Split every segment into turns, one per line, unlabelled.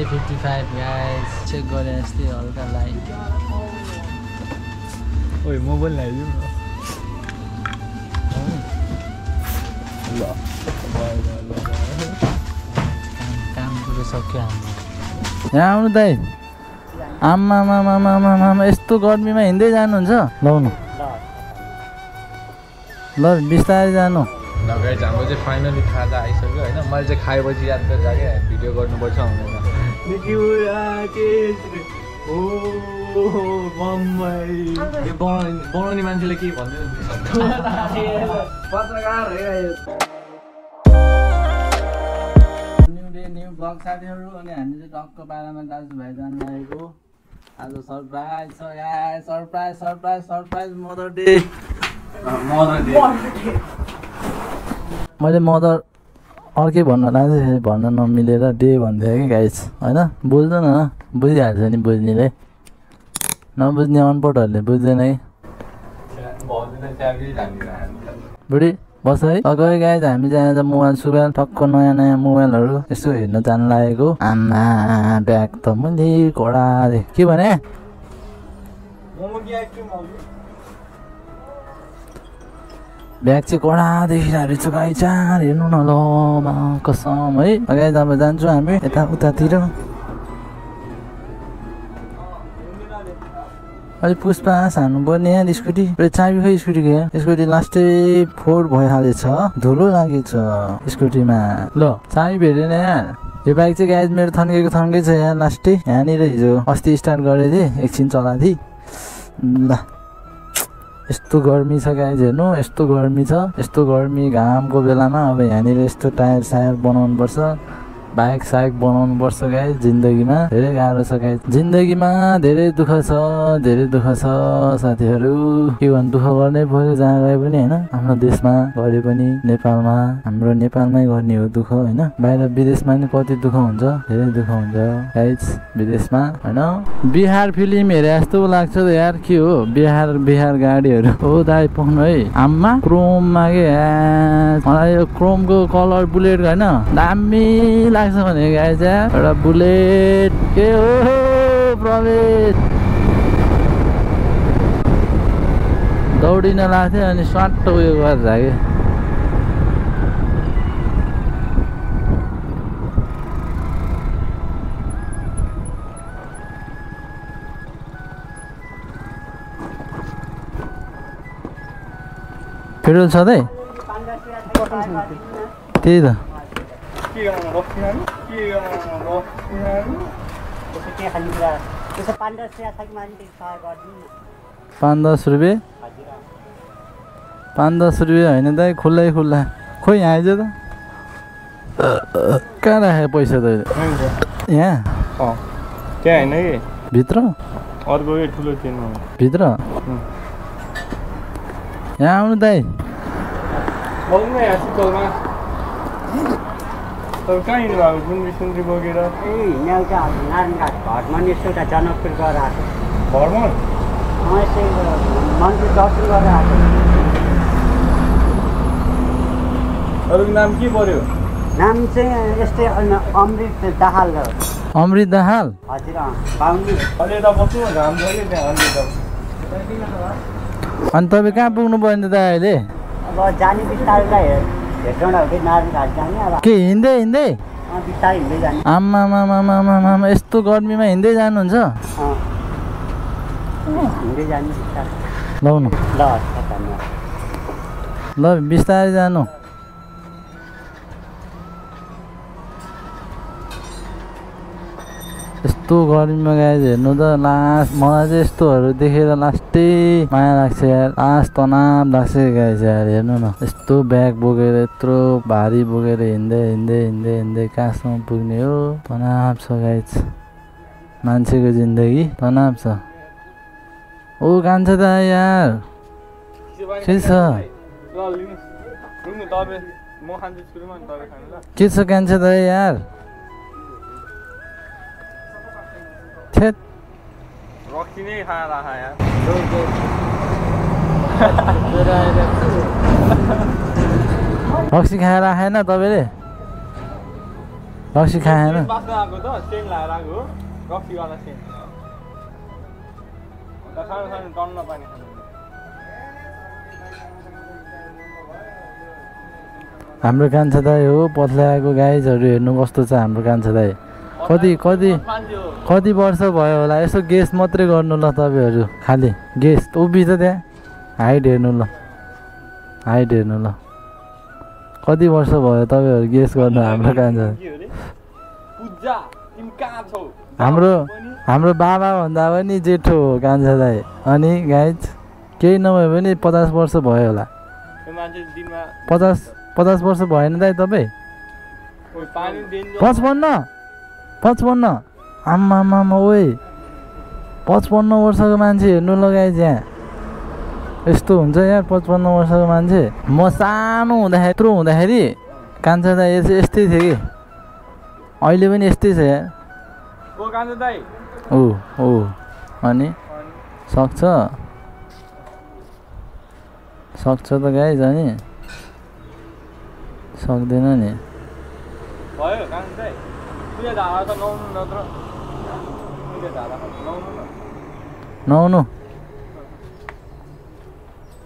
A fifty five guys check गरेँ अस्ति हल्का लाइन
ओइ म पनि ल्याइदिउँ न ल
काम काम कुरो सक्यो हाम्रो
यहाँ आउनु दाइ आम्मा मामा मामा मामा यस्तो गर्मीमा हिँड्दै जानुहुन्छ? लाउनु। ल बिस्तारै जानु।
ल गाइज हाम्रो चाहिँ फाइनली खाजा आइसक्यो होइन? मैले चाहिँ खाएपछि याद गरेर क्या भिडियो गर्नुपर्छ भनेर। यो बनाउने मान्छेले के भनिदिनु पत्रकार
न्यु डे न्यु ब्लग साथीहरू अनि हामी चाहिँ टक्क पारामा दाजुभाइ जानु लागेको आज सरप्राइज छ या surprise surprise surprise mother day मैले मदर अर्कै भन्न लाग्दै भन्न नमिलेर डे भन्थेँ कि गाइस होइन? बुझ्दैन बुझिहाल्छ नि बुझ्नेले। नबुझ्ने अनपढहरूले बुझ्दैन है। बुढी बस है। अगाडि गाई हामी चाहिँ आज मोबाइल सुबाइल टक्क नयाँ नयाँ मोबाइलहरू यसो हेर्न जानु लागेको। आमा ब्याग त मैले घोडा दे के भने? ब्याग चाहिँ कडा देखिरहेको छु गाई चार हेर्नु न ल कसम है अगाडि अब जान्छौँ हामी यता उतातिर अलिक पुष्पा हान्नु पर्ने यहाँ स्कुटी चाबी खै स्कुटी गयो स्कुटी लास्टै फोहोर भइहालेछ धुलो लागेछ स्कुटीमा ल चाबी भेटेन यहाँ यो बाइक चाहिँ गाइज मेरो थन्केको थन्कै छ यहाँ लास्टै यहाँनिर हिजो अस्ति स्टार्ट गरेको थिएँ एकछिन चलाएको थिएँ ल यस्तो गर्मी छ गाइज हेर्नु यस्तो गर्मी छ यस्तो गर्मी घामको बेलामा अब यहाँनिर यस्तो टायर सायर बनाउनु पर्छ बाइक साइक बनाउनु पर्छ गाई जिन्दगीमा। धेरै गाह्रो छ गाई। जिन्दगीमा धेरै दुःख छ धेरै दुःख छ साथीहरू। के भन्नु दुःख गर्नै पऱ्यो जहाँ गए पनि होइन? हाम्रो देशमा गरे पनि नेपालमा। हाम्रो नेपालमै गर्ने हो दुःख होइन? बाहिर विदेशमा नि कति दुःख हुन्छ? धेरै दुःख हुन्छ। गाइज विदेशमा होइन? बिहार फिल्म हेरे जस्तो लाग्छ यार। के हो? बिहार बिहार गाडीहरू। हो दाइ पाउनु है। आम्मा क्रोममा के? मलाई यो क्रोमको कलर बुलेट होइन? दामी लाग्छ भने गाई चाहिँ एउटा बुलेट के हो प्रवेश दौडिन लाग्थ्यो अनि स्वाट उयो गरेर कि पेट्रोल छँदै त्यही त
पाँच दस रुपियाँ?
पाँच दस रुपियाँ होइन दाइ खुल्लै खुल्ला। खोइ यहाँ आइज त। कहाँ राखेँ पैसा त? यहाँ?
त्यहाँ होइन कि
भित्र?
अर्को ठुलो
भित्र? यहाँ आउनु दाइ।
तपाईँ कहाँ बोकेर?
ए एउटा नारायण घाट घरमा नि यसो एउटा जनकपुर गएर आएको
घरमा
म यसो मन्दिर दर्शन गरेर आएको
अरूको नाम के पऱ्यो?
नाम चाहिँ यस्तै अमृत दाहाल
अमृत दाहाल?
हजुर अँ बाहुनी।
अलि यता बस्नु न घाम छ कि त्यहाँ अलि यता
अनि तपाईँ कहाँ पुग्नु पर्यो नि त अहिले
अब जाने बिस्तारै
के हिँड्दै हिँड्दै
अँ, बिस्तारै हिँड्दै जाने
आम्मा मामा मामा मामा यस्तो गर्मीमा हिँड्दै जानुहुन्छ
ल
बिस्तारै जानु यस्तो गर्मीमा गाइज हेर्नु त लास्ट मलाई चाहिँ यस्तोहरू देखेर लास्टै माया लाग्छ यार। लास्ट तनाव लाग्छ गाइज यार हेर्नु न। यस्तो ब्याग बोकेर यत्रो भारी बोकेर हिँड्दै हिँड्दै हिँड्दै हिँड्दै कहाँसम्म पुग्ने हो। तनाव छ गाइज। मान्छेको जिन्दगी तनाव छ। ओ कान्छ त यार। के छ? के छ कान्छ त यार? थेट
रक्सी नै खाना राखा यार
रक्सी खाएर आएन तपाईँले रक्सी खाएन हाम्रो कान्छा दाई हो पत्लाएको गाइजहरू हेर्नु कस्तो छ हाम्रो कान्छा दाई कति कति कति वर्ष भयो होला? यसो गेस मात्रै गर्नु ल तपाईँहरू। खालि गेस उभि त त्यहाँ। हाइट हेर्नु ल। हाइट हेर्नु ल। कति वर्ष भयो तपाईँहरू गेस गर्नु हाम्रो कान्छा?
कहाँ छौ?
हाम्रो हाम्रो बाबाभन्दा पनि जेठो हो कान्छा दाई अनि गाइज केही नभए पनि पचास वर्ष भयो होला। पचास पचास वर्ष भएन दाइ तपाईँ? पचपन्न पचपन्न। आम्मा आम्मा ओए पचपन्न वर्षको मान्छे हेर्नु लगाए त्यहाँ। यस्तो हुन्छ यार पचपन्न वर्षको मान्छे। म सानो हुँदाखेरि यत्रो हुँदाखेरि कान्छा यस- यस्तै थियो कि। अहिले पनि यस्तै छ
दाइ
ऊ ऊ। अनि? सक्छ। सक्छ त गाइज अनि? सक्दैन नि।
धारा त नौनु नत्र धारा नौनु न।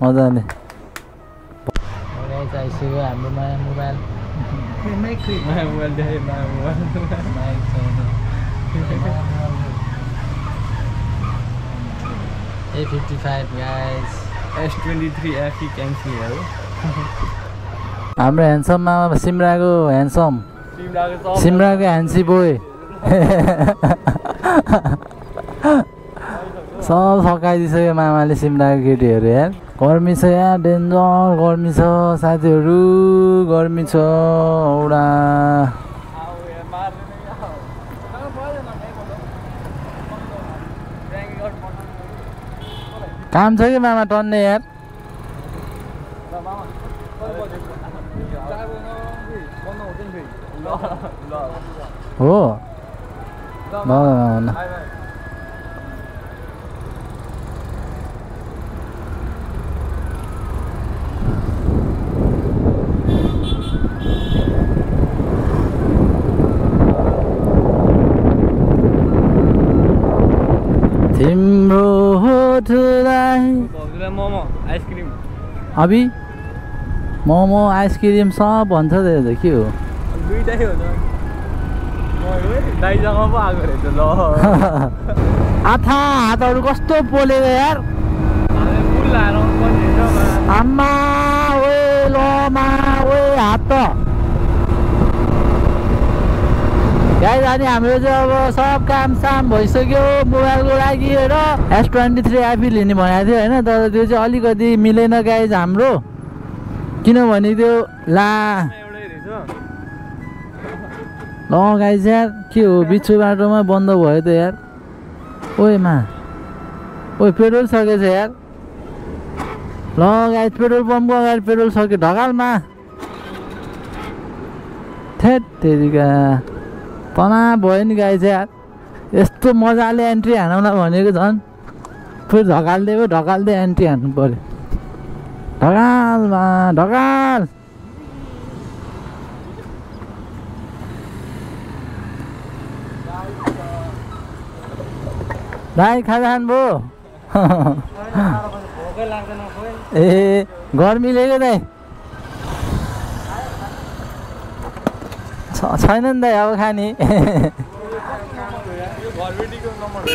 मजाले।
आइसक्यो हाम्रो नयाँ मोबाइल।
नयाँ मोबाइल देखेँ नयाँ मोबाइल
माइक छैन A fifty five guys
S twenty three FE क्यान्सिलहरू
हाम्रो ह्यान्डसम मामा सिमराको ह्यान्डसम सिमराको ह्यान्सी बोय सब सकाइदिइसक्यो मामाले सिमराको केटीहरू यार गर्मी छ यार डेन्जर गर्मी छ साथीहरू गर्मी छ
पर्छ।
काम छ कि मामा टन्ने यार
ल, मामा, कहिले बजेको? चार बजेको कि बन्द हुँदैन फेरि। ल, ल,
हो।
ल।
तिम्रो
आइसक्रिम।
अभि? मोमो आइसक्रिम सब भन्छ त के हो? आथा हातहरू कस्तो पोलेको यार आम्मा ओए लमा ओए हात त गाई अनि हाम्रो चाहिँ अब सब काम साम भइसक्यो मोबाइलको लागि र एस ट्वेन्टी थ्री आइपी लिने भनेको थियो होइन तर त्यो चाहिँ अलिकति मिलेन गाइज हाम्रो किनभने त्यो ला ल गाइज यार के हो बिच्छु बाटोमा बन्द भयो त यार ओए मा ओए पेट्रोल सकेछ यार ल गाइज पेट्रोल पम्पको अगाडि पेट्रोल सक्यो ढकालमा थेट तेरिका तनाव भयो नि चाहिँ यार यस्तो मजाले एन्ट्री हानौँला भनेको झन् फेरि ढकाल्दै ढकाल्दै एन्ट्री हान्नु पऱ्यो ढकालमा ढकाल दाई खाजा खानुभयो? ए गर्मीले क्या छ- छैन नि दाई अब खाने।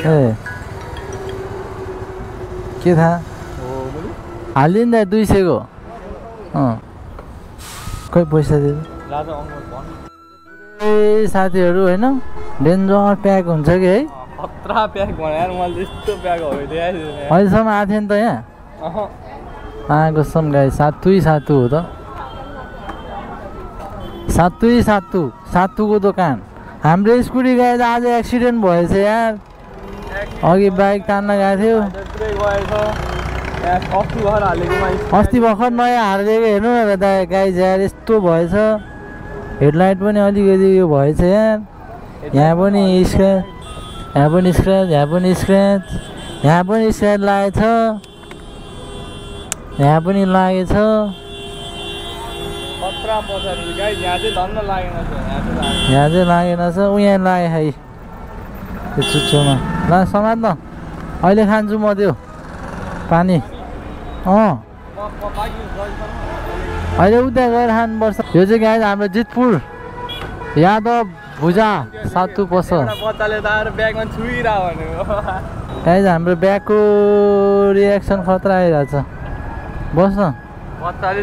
ए। के थाहा? हालिदियो नि दाई दुई सयको। अँ। खोइ पैसा दिनु ए साथीहरू होइन? डेन्जर प्याक हुन्छ कि है?
खतरा प्याक भनेर मैले प्याकहरू देखाएको थिएन
अहिलेसम्म आएको थियो नि त यहाँ? आएको सम गाई सातुई सातु हो त। सातुई सातु सातुको दोकान। हाम्रो स्कुटी गए त आज एक्सिडेन्ट भएछ यार। अघि बाइक तान्न गएको थियो।
अस्ति
भर्खर नयाँ हालिदिएको हेर्नु न दा गाई यार यस्तो भएछ। हेडलाइट पनि अलिकति उयो भएछ यार। यहाँ पनि स्क्र्याच यहाँ पनि स्क्र्याच यहाँ पनि स्क्र्याच यहाँ पनि स्क्र्याच लागेछ यहाँ पनि लागेछ
यहाँ चाहिँ लागेन छ
ऊ यहाँ लाग्यो है। त्यो चुच्चोमा। ल समात न अहिले खान्छु म त्यो पानी। अँ। अहिले उता गएर खानुपर्छ। यो चाहिँ गाई हाम्रो जितपुर यादव। भुजा सातु पस।
एउटा बच्चाले त आएर ब्यागमा छुइरह भनेको
गाई हाम्रो ब्यागको रियाक्सन खतरा आइरहेछ। बस् न
बच्चाले।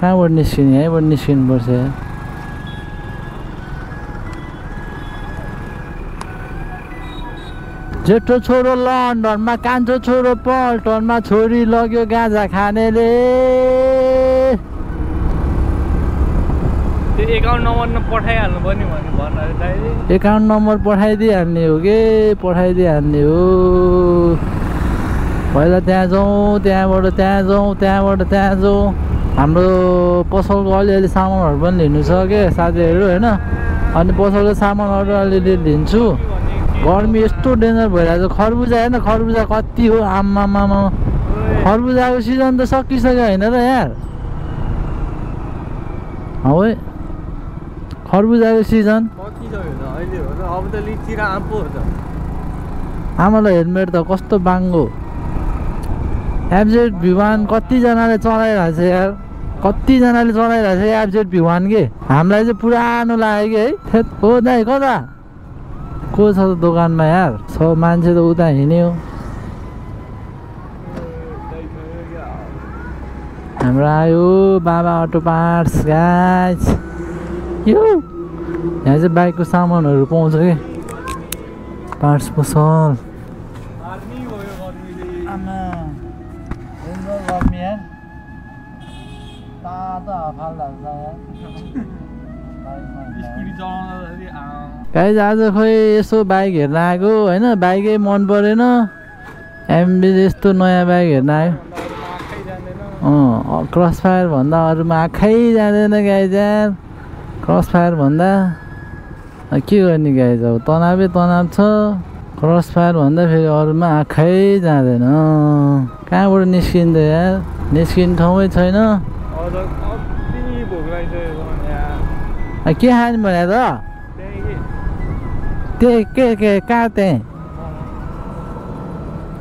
कहाँबाट निस्किने यहीँबाट निस्किनुपर्छ। जेठो छोरो लन्डनमा कान्छो छोरो पल्टनमा छोरी लग्यो गाँजा खानेले।
एकाउन्ट नम्बर पठाइहाल्नु दाइले।
एकाउन्ट नम्बर पठाइदिइहाल्ने हो कि? पठाइदिइहाल्ने हो। पहिला त्यहाँ जाउँ त्यहाँबाट त्यहाँ जाउँ त्यहाँबाट त्यहाँ जाउँ। हाम्रो पसलको अलिअलि सामानहरू पनि लिनु छ के साथीहरू होइन? अनि पसलको सामानहरू अलिअलि लिन्छु। गर्मी यस्तो डेन्जर भइरहेको छ। खरबुजा हेर्न खरबुजा कति हो? आम्मामा खरबुजाको सिजन त सकिसक्यो होइन र यार। हौ खरबुजाको सिजन आमालाई हेलमेट त कस्तो बाङ्गो। एब्जेट भिवान कतिजनाले चलाइरहेको छ यार। कतिजनाले चलाइरहेको छ एब्जेट भिवान के? हामीलाई चाहिँ पुरानो लाग्यो कि है? हो दाइ कता? को छ त दोकानमा यार छ मान्छे त उता हिँड्यो हाम्रो आयो बाबा अटो पार्ट्स गाइस यो यहाँ चाहिँ बाइकको सामानहरू पाउँछ कि पार्ट्स पसल तातो गाइज आज खोइ यसो बाइक हेर्न आएको होइन? बाइकै मन परेन। एमबी यस्तो नयाँ बाइक हेर्न आयो। अँ क्रस फायर भन्दा अरूमा आँखै जाँदैन गाइज यार क्रस फायर भन्दा? के गर्ने गाइज अब तनावै तनाव छ। क्रस फायर भन्दा फेरि अरूमा आँखै जाँदैन। कहाँबाट निस्किन्छ यार? निस्किने ठाउँै छैन। के खाने भने त?
त्यही के
के के कहाँ त्यहीँ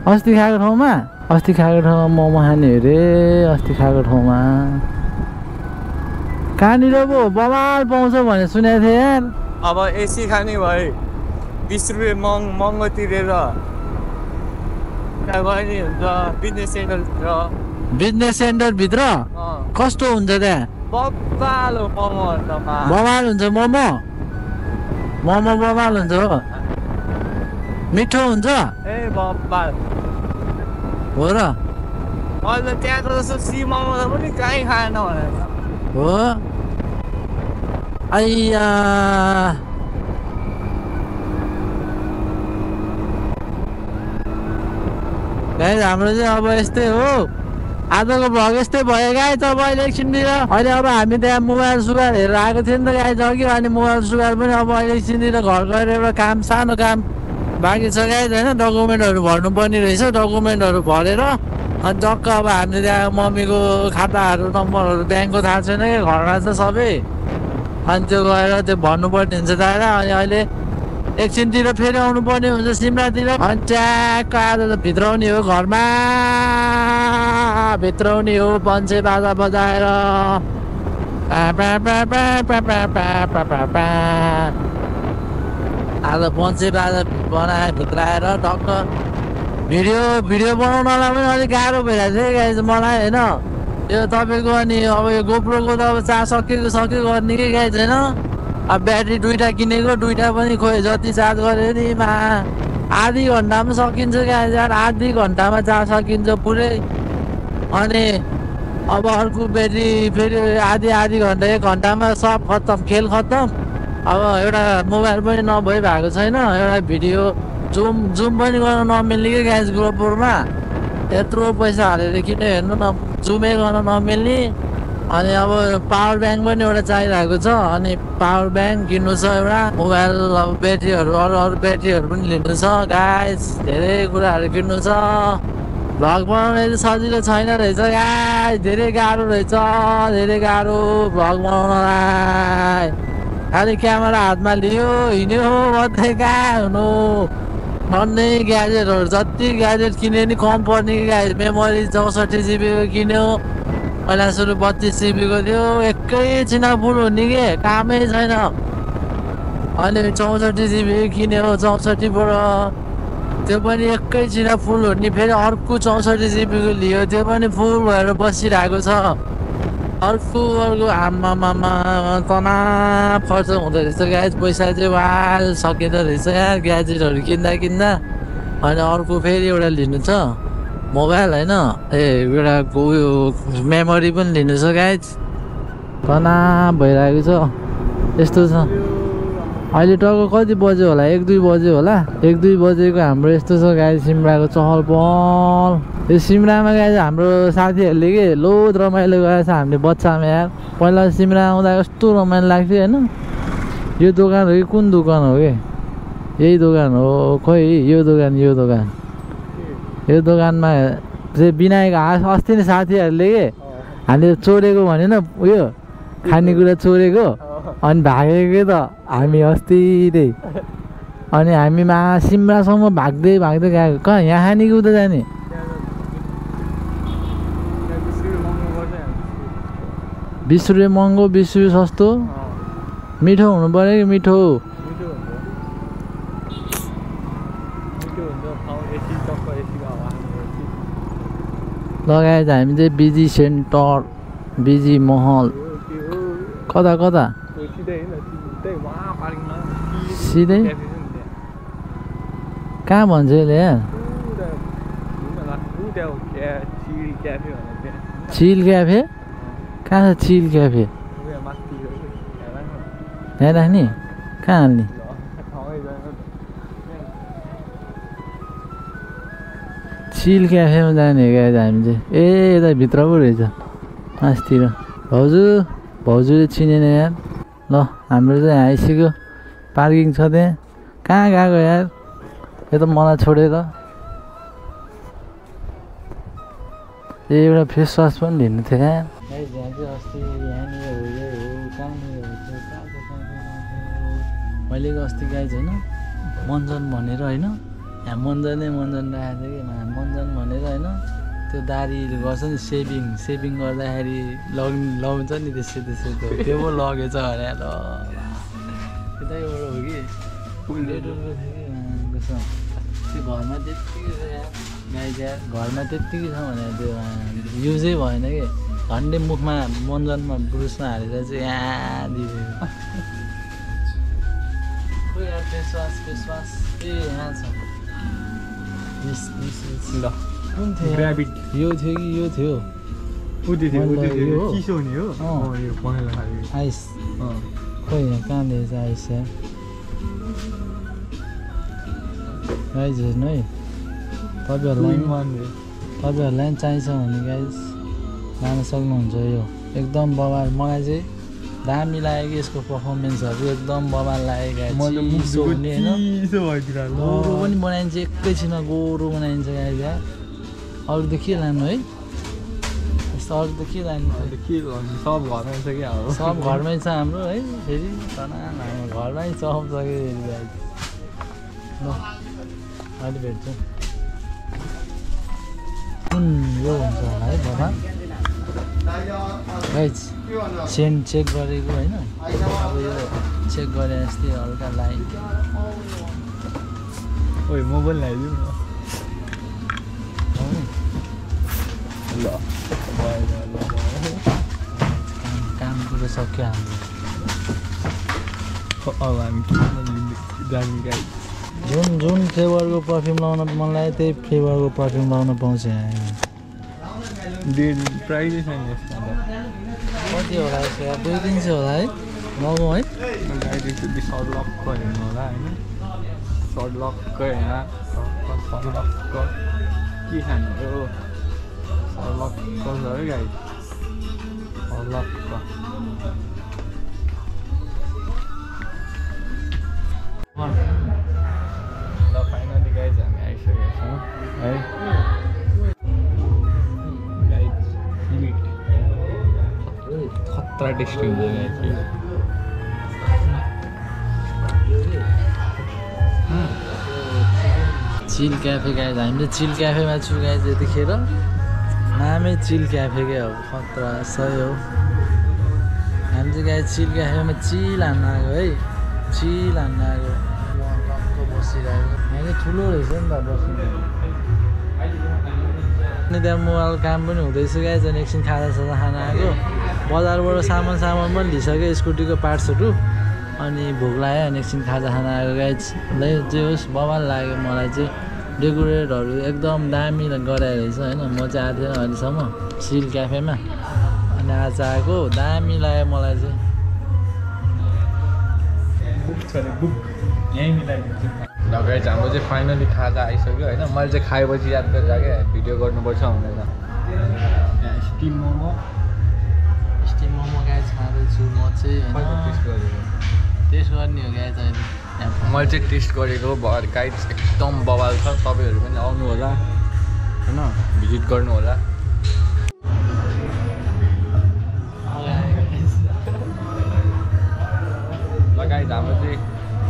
अस्ति खाएको ठाउँमा? अस्ति खाएको ठाउँमा मोमो खाने अरे अस्ति खाएको ठाउँमा। कहाँनिर पो? बवाल पाउँछ भनेर सुनेको थिएँ यार।
अब एसी खाने भए बिस रुपियाँ मङ महँगो तिरेर। नि हुन्छ बिजनेस
बिजनेस सेन्टरभित्र
अँ।
कस्तो हुन्छ त्यहाँ? बवाल हुन्छ मोमो? मोमो बवाल हुन्छ हो। मिठो हुन्छ?
ए बब्बाल
हो र।
अहिले त्यहाँको जस्तो सी मोमो त पनि कहीँ खाएन भनेर।
हो। आइया हाम्रो चाहिँ अब यस्तै हो। आजको भ्लग यस्तै भयो गाई अब अहिले एकछिनतिर अहिले अब हामी त्यहाँ मोबाइल सुगार हेरेर आएको थियो नि त गाई अघि अनि मोबाइल सुगार पनि अब अहिले एकछिनतिर घर गएर एउटा काम सानो काम बाँकी छ गाई होइन डकुमेन्टहरू भर्नुपर्ने रहेछ डकुमेन्टहरू भरेर अनि टक्क अब हामीले त्यहाँ मम्मीको खाताहरू नम्बरहरू ब्याङ्कको थाहा छैन कि घरमा छ सबै। अनि त्यो गएर त्यो भन्नुपर्ने हुन्छ दादा। अनि अहिले एकछिनतिर फेरि आउनु पर्ने हुन्छ। सिमलातिर अनि ट्याक आज भित्राउने हो घरमा। भित्राउने हो पन्छे बाजा बजाएर। आज पन्से बाजा बनाए भित्राएर टक्क भिडियो भिडियो बनाउनलाई पनि अलिक गाह्रो भइरहेको थियो मलाई होइन। यो तपाईँको अनि अब यो गोप्रोको त अब चा सकेको सकेको गर्ने कि गाइज होइन? अब ब्याट्री दुइटा किनेको दुइटा पनि खोइ जति चार्ज गऱ्यो नि मा। आधी घन्टामा सकिन्छ गाइस यार आधी घन्टामा चार्ज सकिन्छ पुरै। अनि अब अर्को ब्याट्री फेरि आधी आधी घन्टा एक घन्टामा सब खत्तम खेल खत्तम। अब एउटा मोबाइल पनि नभइ भएको छैन एउटा भिडियो जुम जुम पनि गर्न नमिल्ने कि ग्यास ग्रोपरमा यत्रो पैसा हालेर किन हेर्नु न जुमै गर्न नमिल्ने। अनि अब पावर ब्याङ्क पनि एउटा चाहिरहेको छ। अनि पावर ब्याङ्क किन्नु छ एउटा मोबाइल अब ब्याट्रीहरू अरू अरू ब्याट्रीहरू पनि लिनु छ। गाइस धेरै कुराहरू किन्नु छ। भ्लग बनाउन सजिलो छैन रहेछ। गाइस धेरै गाह्रो रहेछ। धेरै गाह्रो भ्लग बनाउनलाई खालि क्यामेरा हातमा लियो हिँड्यो मात्रै कहाँ हुनु? अन्य ग्याजेटहरू जति ग्याजेट किन्यो नि कम पर्ने ग्याजेट मेमोरी चौसठी जिबीको किन्यो। पहिला सुरु बत्तिस जिबीको थियो एकैछिन फुल हुने के कामै छैन। अहिले चौसठी जिबी किन्यो चौसठीबाट त्यो पनि एकैछिन फुल हुने फेरि अर्को चौसठी जिबीको लियो। त्यो पनि फुल भएर बसिरहेको छ। अर्को अर्को आमामामा तनाव खर्च हुँदो रहेछ। ग्यास पैसा चाहिँ वाल सकिँदो रहेछ। यहाँ ग्याजेटहरू किन्दा किन्दा। अनि अर्को फेरि एउटा लिनु छ मोबाइल होइन। ए एउटा उयो मेमोरी पनि लिनु छ गाइज। तनाव भइरहेको छ। यस्तो छ। अहिले टक्क कति बज्यो होला? एक दुई बज्यो होला? एक दुई बजेको हाम्रो यस्तो छ गाई सिमराको चहल पहल। यो सिमरामा गाई हाम्रो साथीहरूले के लोद रमाइलो गरेको छ हामीले बच्चामा यार पहिला सिमरा आउँदा कस्तो रमाइलो लाग्थ्यो होइन। यो दोकान हो कि कुन दोकान हो कि? यही दोकान हो खोइ यो दोकान यो दोकान। यो दोकानमा चाहिँ बिनाएको हास अस्ति नै साथीहरूले के हामीले चोरेको भनेन उयो खानेकुरा चोरेको अनि भागेकै त हामी अस्ति त्यही अनि हामी मा सिमरासम्म भाग्दै भाग्दै गएको। कहाँ यहाँ खाने कि उता जाने? बिस रुपियाँ महँगो बिस रुपियाँ सस्तो। मिठो हुनु पऱ्यो कि मिठो? लगाएर हामी चाहिँ बिजी सेन्टर बिजी महल कता कता? सिधै? कहाँ भन्छ यसले चिल क्याफे? कहाँ छ चिल क्याफे? यहाँ राख्ने? कहाँ हाल्ने? चिल क्याफेमा जाने गाइज हामी चाहिँ ए यता भित्र पो रहेछ मासतिर भाउजू भाउजूले चिनेन यार ल हाम्रो चाहिँ आइसक्यो पार्किङ छ त्यहाँ कहाँ गएको यार यो त मलाई छोडेर ए एउटा फेस वास पनि लिनु थियो यहाँ चाहिँ अस्ति हो हो हो गाई छैन मन्जन भनेर होइन यहाँ मन्जनै मन्जन राखेको थियो कि? मन्जन भनेर होइन त्यो दारी गर्छ नि सेभिङ। सेभिङ गर्दाखेरि लग लाउँछ नि त्यसो त्यसो त्यो। त्यो पो लगेछ भने ल त्यतैबाट हो कि। त्यो घरमा त्यत्तिकै छ यार। गाई घरमा त्यत्तिकै छ भने त्यो युजै भएन कि? झन्डै मुखमा मन्जनमा ब्रुसमा हालेर चाहिँ यहाँ दिइदियो यार फेसवास फेसवास। ए यहाँ छ।
ल
कुन थियो?
ग्राभिट
यो थियो कि यो थियो
उति थियो उति
यो
थियो
हो?
चिसो हुने हो
अँ।
अँ, यो
आइस
अँ।
खोइ यहाँ कहाँ दिएछ आइस गाइज हेर्नु है तपाईँहरूलाई। तपाईँहरूलाई पनि चाहिन्छ भने गाइज लान सक्नुहुन्छ यो एकदम बबाल मलाई चाहिँ दामी लाग्यो कि यसको पर्फर्मेन्सहरू एकदम बबाल लाग्यो हुने होइन। गोरु पनि बनाइन्छ एकैछिनमा गोरु बनाइन्छ गाई अरू त के लानु है? यस्तो अरू त के लानु
के सब घरमा छ कि
सब घरमै छ हाम्रो है फेरि तना हाम्रो घरमै सब छ कि ल अहिले भेट्छु। कुन यो हुन्छ होला है बाबा? सेन्ट चेक गरेको होइन? अब यो चेक गरे जस्तै हल्का लाइन
ओइ मोबाइल ल्याइदिउँ न। ल।
काम कुरो सक्यो हाम्रो।
अब हामी किन जाने गाई
जुन जुन फ्लेभरको पर्फ्युम लाउन मन लाग्यो त्यही फ्लेभरको पर्फ्युम लाउन पाउँछ यहाँ।
डेढ प्राइजै छैन यसमा त।
कति होला यसो यार दुई तिन सय होला है। मगाउँ है।
गाडी चाहिँ सर्लक्क हेर्नु होला होइन। सर्लक्क होइन सर्लक्क सर्लक्क के खाने हो? सर्लक्क छ है गाई
झलक्क ल फाइनली गाइज हामी आइसकेका छौँ है। टेस्टी हुन्छ गाइज
चिल क्याफे गाइज हामी त चिल क्याफेमा छु गाइज यतिखेर नामै चिल क्याफे क्या हो खतरा सही हो। हामी चाहिँ गाइज चिल क्याफेमा चिल हान्न आएको है चिल हान्न आएको बसिरहेको यहाँ चाहिँ ठुलो रहेछ नि त बस्नु अनि त्यहाँ मोबाइल काम पनि हुँदैछ गाइज अनि एकछिन खाजा साजा खान आएको बजारबाट सामान सामान पनि लिइसक्यो स्कुटीको पार्ट्सहरू। अनि भोक लाग्यो अनि एकछिन खाजा खान आएको गाइज ल जे होस् बवाल लाग्यो मलाई चाहिँ। डेकोरेटहरू एकदम दामी गराएर रहेछ होइन? म चाहिँ आएको थिएन अहिलेसम्म सिल क्याफेमा। अनि आज आएको दामी लाग्यो मलाई चाहिँ।
बुक छ अरे बुक यहीँ मिलाइदिन्छु। ल गाइज हाम्रो चाहिँ फाइनली खाजा आइसक्यो होइन? मैले चाहिँ खाएपछि याद गरेर क्या भिडियो गर्नुपर्छ भनेर। Steam momo
steam momo. Guys खाँदैछु म चाहिँ
टेस्ट
होइन गर्ने हो अहिले। यहाँ
मैले चाहिँ टेस्ट गरेको भर गाइड एकदम बवाल छ तपाईँहरू पनि आउनु होला होइन? भिजिट गर्नु होला ल गाइड हाम्रो चाहिँ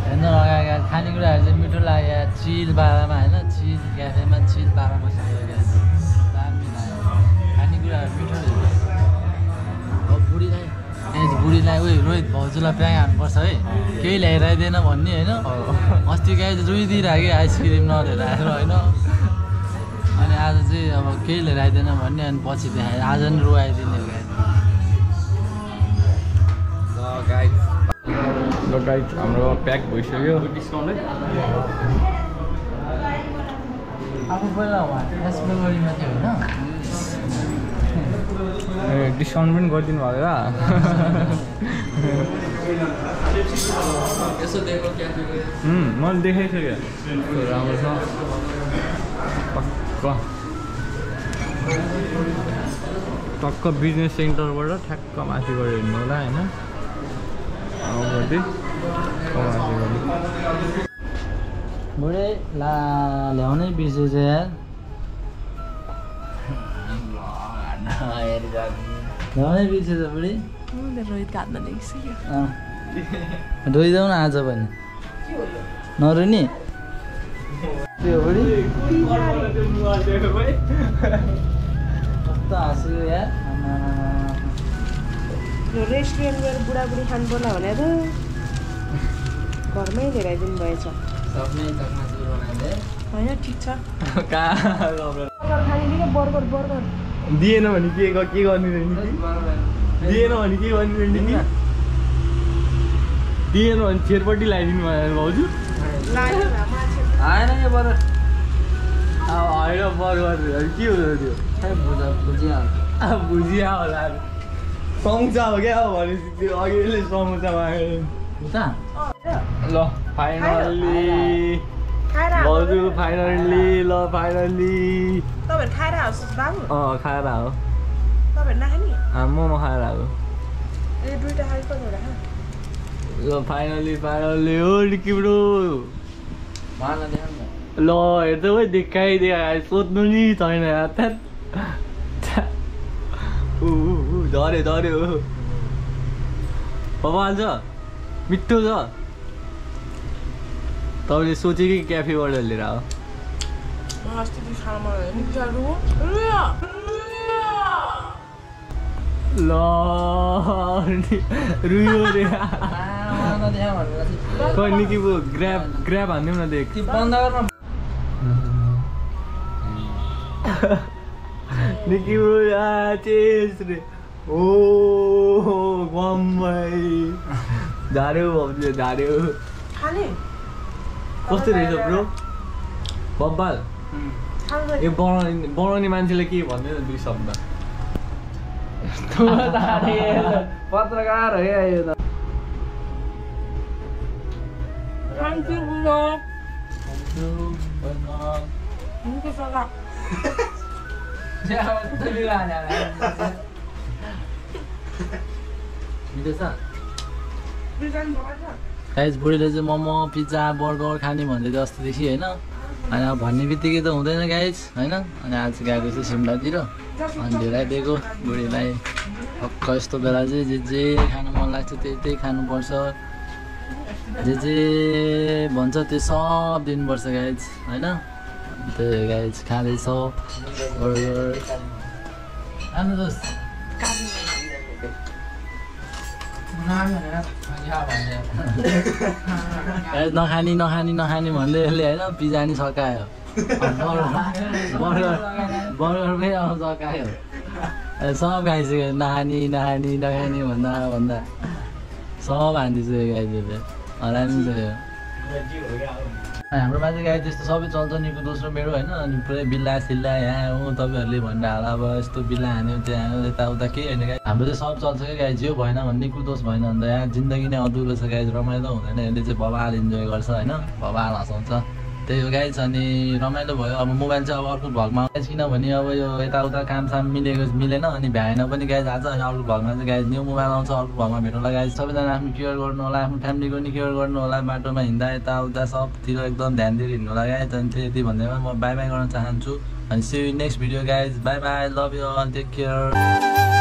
हेर्नु अगाडि खानेकुराहरू चाहिँ मिठो लाग्यो चिल पारामा होइन? चिल क्याफेमा चिल क्या लाग्यो। खानेकुराहरू मिठो बुढीलाई उयो रोहित भाउजूलाई प्याङ हान्नुपर्छ है? केही ल्याएर आइदिएन भन्ने होइन? अस्ति गाई रुइदिइरहेको आइसक्रिम नलिएर आएर होइन? अनि आज चाहिँ अब केही लिएर आइदिएन भन्ने अनि पछि देखाए आज नि रुवाइदिने हो गाई।
ल गाइड हाम्रो प्याक भइसक्यो।
आफू पहिला वेस्ट बेङ्गलीमा थियो होइन।
डिस्काउन्ट पनि गरिदिनु भएको
यसो दिएको क्याफे
मैले देखाइसकेँ। राम्रो छ। टक्क टक्क बिजनेस सेन्टरबाट ठ्याक्क माथि गएर हिँड्नु होला होइन?
बुढे ला ल्याउनै बिर्सेछ यार। ल्याउनै बिर्सेछ बुढी
रोहितको हातमा देखिसक्यो
अँ। धोइदेऊ न आज पनि नरुनी त्यो बुढी कस्तो हाँस्यो यार।
रेस्टुरेन्ट गएर बुढाबुढी खानु पर्ला भने त घरमै आइदिनु भएछ। होइन ठिक छ। Burger burger.
दिएन भने के के गर्ने नि? दिएन भने के गर्ने नि? दिएन भने छेरपट्टि लगाइदिनु भयो भाउजू। आएन यो अब होइन बर्गर के हो त्यो?
खै बुझा बुझिहाल्छ।
अब भुजिया होला समोसा हो क्या अब भनेपछि त्यो अघिले समोसा माग्यो ल फाइनल्ली भाउजू फाइनल्ली ल फाइनल्ली
तपाईँहरू खाएर आओस् बाबु
अँ खाएर हो
तपाईँहरू नखाने
मोमो खाएर आएको
ए दुइटा खालि कतिवटा
ल फाइनल्ली फाइनल्ली हो डिकी ब्रो ल हेर्दै भाइ देखाइदिए सोध्नु नि छैन ऊ, झऱ्यो झऱ्यो बबाल छ मिठो छ तपाईँले सोचेकै क्याफेबाट लिएर आयो
त्यो खाना मन निकै रुयो रुयो
ल रुयो रे खै निकी ब्रो ग्राब ग्राब हानिदिउँ न देख
बन्द गर्न
निकी ब्रो चेस रे ओ बम्बई झार्यो भाउजूले झार्यो कस्तो रहेछ ब्रो बब्बाल ए बनाउने बनाउने मान्छेले के भन्दैन दुई शब्द
पत्रकार हो यो त बुढीले चाहिँ मोमो पिज्जा बर्गर खाने भन्दै थियो अस्तिदेखि होइन अनि अब भन्ने बित्तिकै त हुँदैन गाइज होइन? अनि आज गएको चाहिँ सिमलातिर। अनि ढिलाइदिएको बुढीलाई हक्क यस्तो बेला चाहिँ जे जे खानु मन लाग्छ त्यही त्यही खानुपर्छ। जे जे भन्छ त्यो सब दिनुपर्छ गाइज होइन? त्यही गाइज खाँदैछ। दोस्त नखानी नखानी नखानी भन्दै यसले होइन पिज्जा नि सकायो। बर्गर बर्गर पनि अब सकायो। सब खाइसक्यो नखानी नखानी नखानी भन्दा भन्दा। सब हानिदिएको गाईले हरानी छ यो हाम्रोमा चाहिँ गाई त्यस्तो सबै चल्छ नि दोस्रो मेरो होइन अनि पुरै बिल्ला सिल्ला यहाँ हो तपाईँहरूले भनेर हाल अब यस्तो बिल्ला हान्यो त्यहाँ यताउता केही होइन गाई हाम्रो चाहिँ सब चल्छ क्या गाई जियो भएन भने कुदोस् भएन भने त यहाँ जिन्दगी नै अधुरो छ गाई रमाइलो हुँदैन यसले चाहिँ बबाल इन्जोय गर्छ होइन बबाल हँसाउँछ। त्यही हो गाइज अनि रमाइलो भयो। अब मोबाइल चाहिँ अब अर्को भगमा गाइज किनभने अब यो यताउता कामसाम मिलेको मिलेन अनि भ्याएन पनि गाइज आज अनि अर्को भगमा चाहिँ गाइज न्यू मोबाइल आउँछ। अर्को भेट्नु होला गाइज सबैजना आफ्नो केयर गर्नु होला आफ्नो फ्यामिलीको नि केयर गर्नु होला। बाटोमा हिँड्दा यताउता सबतिर एकदम ध्यान दिएर हिँड्नु होला गाइज अनि त्यति भन्दैमा म बाई बाई गर्न चाहन्छु। अनि see next video guys bye bye love you all take care